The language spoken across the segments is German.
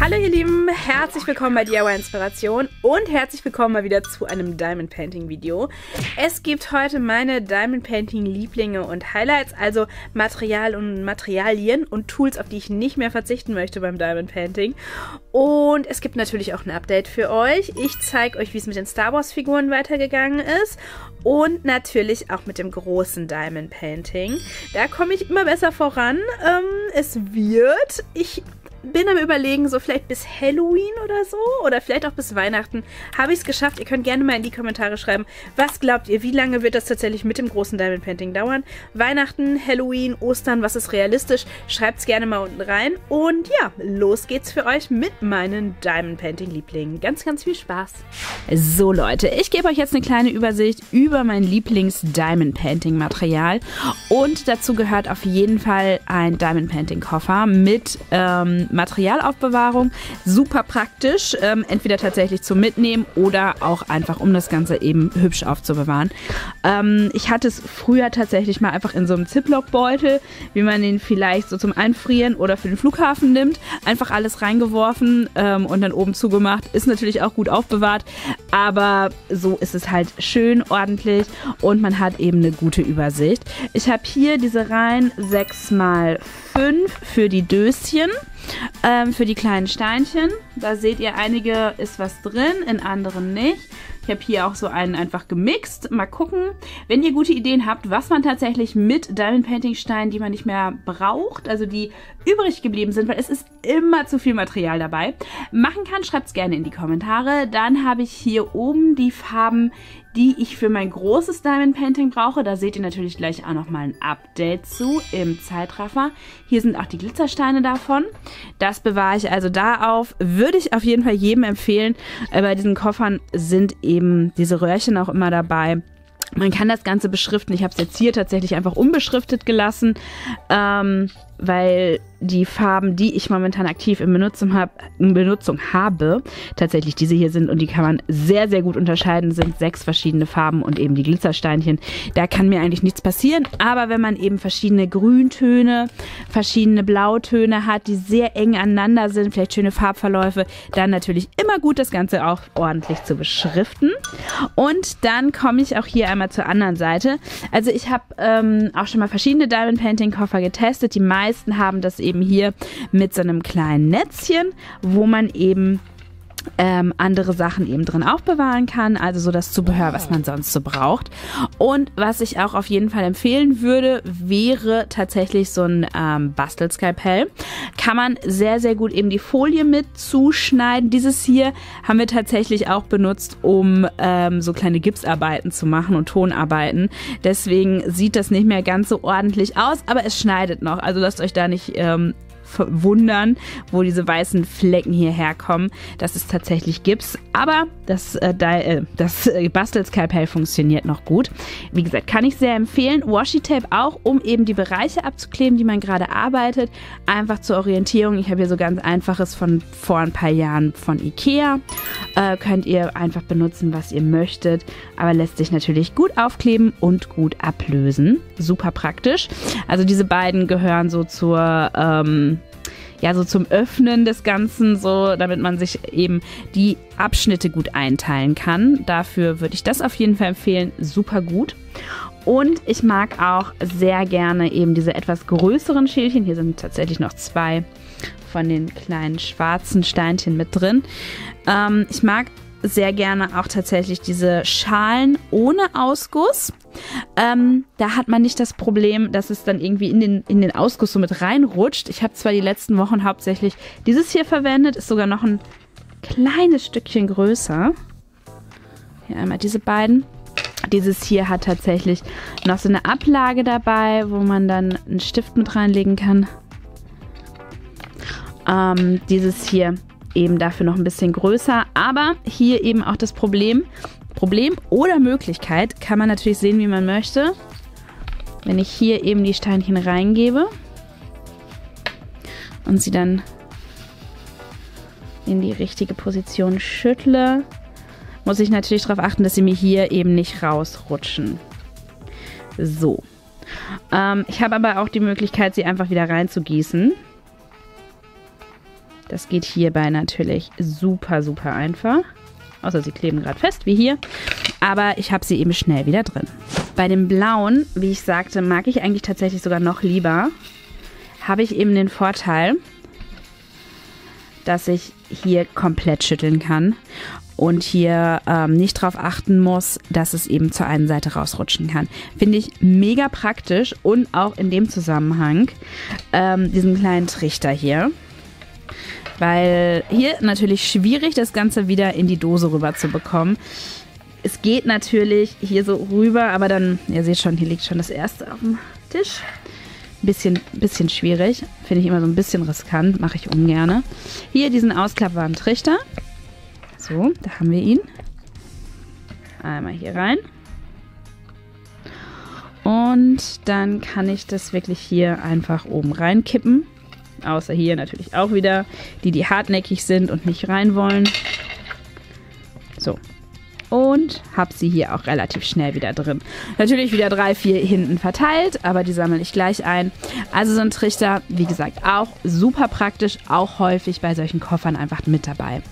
Hallo ihr Lieben, herzlich willkommen bei DIY Inspiration und herzlich willkommen mal wieder zu einem Diamond Painting Video. Es gibt heute meine Diamond Painting Lieblinge und Highlights, also Material und Materialien und Tools, auf die ich nicht mehr verzichten möchte beim Diamond Painting. Und es gibt natürlich auch ein Update für euch. Ich zeige euch, wie es mit den Star Wars Figuren weitergegangen ist und natürlich auch mit dem großen Diamond Painting. Da komme ich immer besser voran. Ähm, es wird, ich bin am überlegen, so vielleicht bis Halloween oder so oder vielleicht auch bis Weihnachten habe ich es geschafft. Ihr könnt gerne mal in die Kommentare schreiben, was glaubt ihr, wie lange wird das tatsächlich mit dem großen Diamond Painting dauern? Weihnachten, Halloween, Ostern, was ist realistisch? Schreibt es gerne mal unten rein. Und ja, los geht's für euch mit meinen Diamond Painting Lieblingen. Ganz, ganz viel Spaß. So Leute, ich gebe euch jetzt eine kleine Übersicht über mein Lieblings Diamond Painting Material und dazu gehört auf jeden Fall ein Diamond Painting Koffer mit ähm, Materialaufbewahrung. Super praktisch, ähm, entweder tatsächlich zum Mitnehmen oder auch einfach, um das Ganze eben hübsch aufzubewahren. Ähm, ich hatte es früher tatsächlich mal einfach in so einem Ziploc-Beutel, wie man den vielleicht so zum Einfrieren oder für den Flughafen nimmt. Einfach alles reingeworfen ähm, und dann oben zugemacht. Ist natürlich auch gut aufbewahrt, aber so ist es halt schön, ordentlich und man hat eben eine gute Übersicht. Ich habe hier diese Reihen 6x5 für die Döschen. Ähm, für die kleinen Steinchen. Da seht ihr, einige ist was drin, in anderen nicht. Ich habe hier auch so einen einfach gemixt. Mal gucken, wenn ihr gute Ideen habt, was man tatsächlich mit Diamond Painting Steinen, die man nicht mehr braucht, also die übrig geblieben sind, weil es ist immer zu viel Material dabei, machen kann, schreibt es gerne in die Kommentare. Dann habe ich hier oben die Farben, die ich für mein großes Diamond Painting brauche. Da seht ihr natürlich gleich auch nochmal ein Update zu im Zeitraffer. Hier sind auch die Glitzersteine davon. Das bewahre ich also da auf. Würde ich auf jeden Fall jedem empfehlen. Äh, bei diesen Koffern sind diese Röhrchen auch immer dabei. Man kann das Ganze beschriften. Ich habe es jetzt hier tatsächlich einfach unbeschriftet gelassen, ähm, weil die Farben, die ich momentan aktiv in Benutzung, hab, in Benutzung habe, tatsächlich diese hier sind und die kann man sehr, sehr gut unterscheiden, sind sechs verschiedene Farben und eben die Glitzersteinchen. Da kann mir eigentlich nichts passieren, aber wenn man eben verschiedene Grüntöne, verschiedene Blautöne hat, die sehr eng aneinander sind, vielleicht schöne Farbverläufe, dann natürlich immer gut, das Ganze auch ordentlich zu beschriften. Und dann komme ich auch hier einmal zur anderen Seite. Also ich habe ähm, auch schon mal verschiedene Diamond Painting Koffer getestet. Die meisten haben das eben eben hier mit so einem kleinen Netzchen, wo man eben ähm, andere Sachen eben drin aufbewahren kann, also so das Zubehör, was man sonst so braucht. Und was ich auch auf jeden Fall empfehlen würde, wäre tatsächlich so ein ähm, Bastelskalpell. Kann man sehr, sehr gut eben die Folie mit zuschneiden. Dieses hier haben wir tatsächlich auch benutzt, um ähm, so kleine Gipsarbeiten zu machen und Tonarbeiten. Deswegen sieht das nicht mehr ganz so ordentlich aus, aber es schneidet noch. Also lasst euch da nicht ähm, wundern, wo diese weißen Flecken hierher kommen, dass es tatsächlich Gips. Aber das, äh, äh das äh, Bastelskalpell funktioniert noch gut. Wie gesagt, kann ich sehr empfehlen. Washi Tape auch, um eben die Bereiche abzukleben, die man gerade arbeitet. Einfach zur Orientierung. Ich habe hier so ganz einfaches von vor ein paar Jahren von Ikea. Äh, könnt ihr einfach benutzen, was ihr möchtet. Aber lässt sich natürlich gut aufkleben und gut ablösen. Super praktisch. Also diese beiden gehören so zur ähm, ja, so zum Öffnen des Ganzen, so, damit man sich eben die Abschnitte gut einteilen kann. Dafür würde ich das auf jeden Fall empfehlen. Super gut. Und ich mag auch sehr gerne eben diese etwas größeren Schälchen. Hier sind tatsächlich noch zwei von den kleinen schwarzen Steinchen mit drin. Ähm, ich mag sehr gerne auch tatsächlich diese Schalen ohne Ausguss. Ähm, da hat man nicht das Problem, dass es dann irgendwie in den, in den Ausguss so mit reinrutscht. Ich habe zwar die letzten Wochen hauptsächlich dieses hier verwendet, ist sogar noch ein kleines Stückchen größer. Hier einmal diese beiden. Dieses hier hat tatsächlich noch so eine Ablage dabei, wo man dann einen Stift mit reinlegen kann. Ähm, dieses hier eben dafür noch ein bisschen größer. Aber hier eben auch das Problem, Problem oder Möglichkeit kann man natürlich sehen, wie man möchte. Wenn ich hier eben die Steinchen reingebe und sie dann in die richtige Position schüttle, muss ich natürlich darauf achten, dass sie mir hier eben nicht rausrutschen. So. Ähm, ich habe aber auch die Möglichkeit, sie einfach wieder reinzugießen. Das geht hierbei natürlich super, super einfach. Außer sie kleben gerade fest, wie hier. Aber ich habe sie eben schnell wieder drin. Bei dem blauen, wie ich sagte, mag ich eigentlich tatsächlich sogar noch lieber. Habe ich eben den Vorteil, dass ich hier komplett schütteln kann und hier ähm, nicht darauf achten muss, dass es eben zur einen Seite rausrutschen kann. Finde ich mega praktisch und auch in dem Zusammenhang ähm, diesen kleinen Trichter hier. Weil hier natürlich schwierig, das Ganze wieder in die Dose rüber zu bekommen. Es geht natürlich hier so rüber, aber dann, ihr seht schon, hier liegt schon das erste auf dem Tisch. Bisschen, bisschen schwierig. Finde ich immer so ein bisschen riskant. Mache ich ungern. Hier diesen ausklappbaren Trichter. So, da haben wir ihn. Einmal hier rein. Und dann kann ich das wirklich hier einfach oben reinkippen. Außer hier natürlich auch wieder die, die hartnäckig sind und nicht rein wollen. So. Und habe sie hier auch relativ schnell wieder drin. Natürlich wieder drei, vier hinten verteilt, aber die sammle ich gleich ein. Also so ein Trichter, wie gesagt, auch super praktisch, auch häufig bei solchen Koffern einfach mit dabei.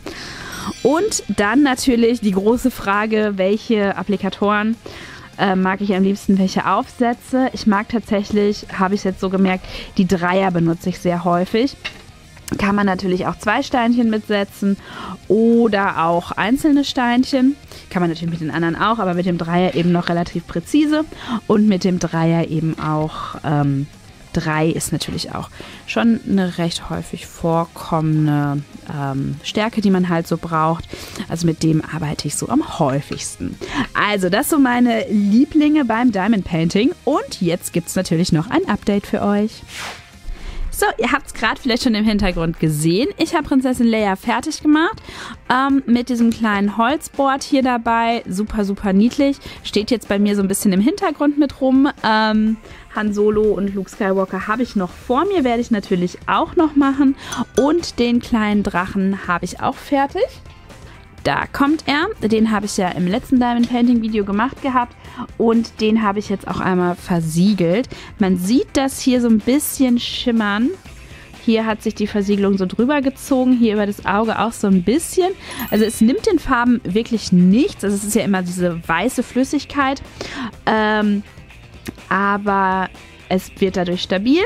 Und dann natürlich die große Frage, welche Applikatoren äh, mag ich am liebsten welche Aufsätze. Ich mag tatsächlich, habe ich jetzt so gemerkt, die Dreier benutze ich sehr häufig. Kann man natürlich auch zwei Steinchen mitsetzen oder auch einzelne Steinchen. Kann man natürlich mit den anderen auch, aber mit dem Dreier eben noch relativ präzise und mit dem Dreier eben auch ähm, 3 ist natürlich auch schon eine recht häufig vorkommende ähm, Stärke, die man halt so braucht. Also mit dem arbeite ich so am häufigsten. Also das so meine Lieblinge beim Diamond Painting. Und jetzt gibt es natürlich noch ein Update für euch. So, ihr habt es gerade vielleicht schon im Hintergrund gesehen. Ich habe Prinzessin Leia fertig gemacht ähm, mit diesem kleinen Holzboard hier dabei. Super, super niedlich. Steht jetzt bei mir so ein bisschen im Hintergrund mit rum. Ähm, Han Solo und Luke Skywalker habe ich noch vor mir, werde ich natürlich auch noch machen. Und den kleinen Drachen habe ich auch fertig. Da kommt er. Den habe ich ja im letzten Diamond Painting Video gemacht gehabt und den habe ich jetzt auch einmal versiegelt. Man sieht das hier so ein bisschen schimmern. Hier hat sich die Versiegelung so drüber gezogen, hier über das Auge auch so ein bisschen. Also es nimmt den Farben wirklich nichts. Also es ist ja immer diese weiße Flüssigkeit. Ähm, aber es wird dadurch stabil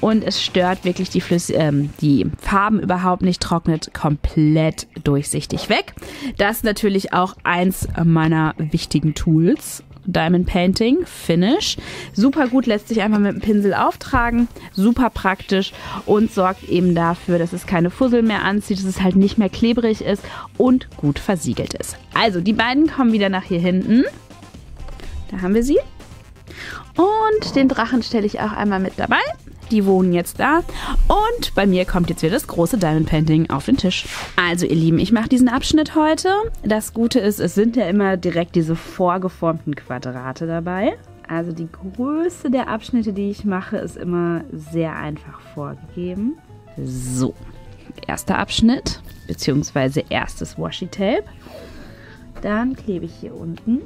und es stört wirklich die, Flüss ähm, die Farben überhaupt nicht, trocknet komplett durchsichtig weg. Das ist natürlich auch eins meiner wichtigen Tools. Diamond Painting, Finish. Super gut, lässt sich einfach mit dem Pinsel auftragen, super praktisch und sorgt eben dafür, dass es keine Fussel mehr anzieht, dass es halt nicht mehr klebrig ist und gut versiegelt ist. Also, die beiden kommen wieder nach hier hinten. Da haben wir sie. Und den Drachen stelle ich auch einmal mit dabei. Die wohnen jetzt da. Und bei mir kommt jetzt wieder das große Diamond Painting auf den Tisch. Also ihr Lieben, ich mache diesen Abschnitt heute. Das Gute ist, es sind ja immer direkt diese vorgeformten Quadrate dabei. Also die Größe der Abschnitte, die ich mache, ist immer sehr einfach vorgegeben. So, erster Abschnitt, beziehungsweise erstes Washi-Tape. Dann klebe ich hier unten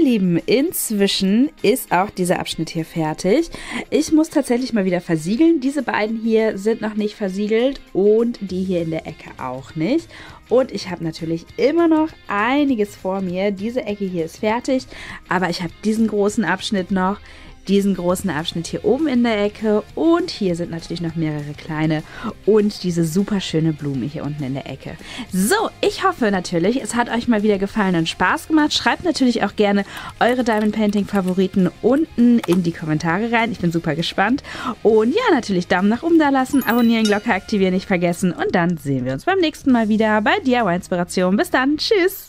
ihr Lieben, inzwischen ist auch dieser Abschnitt hier fertig. Ich muss tatsächlich mal wieder versiegeln. Diese beiden hier sind noch nicht versiegelt und die hier in der Ecke auch nicht. Und ich habe natürlich immer noch einiges vor mir. Diese Ecke hier ist fertig, aber ich habe diesen großen Abschnitt noch diesen großen Abschnitt hier oben in der Ecke und hier sind natürlich noch mehrere kleine und diese super schöne Blume hier unten in der Ecke. So, ich hoffe natürlich, es hat euch mal wieder gefallen und Spaß gemacht. Schreibt natürlich auch gerne eure Diamond Painting Favoriten unten in die Kommentare rein. Ich bin super gespannt. Und ja, natürlich Daumen nach oben da lassen, abonnieren, Glocke aktivieren nicht vergessen und dann sehen wir uns beim nächsten Mal wieder bei DIY Inspiration. Bis dann, tschüss!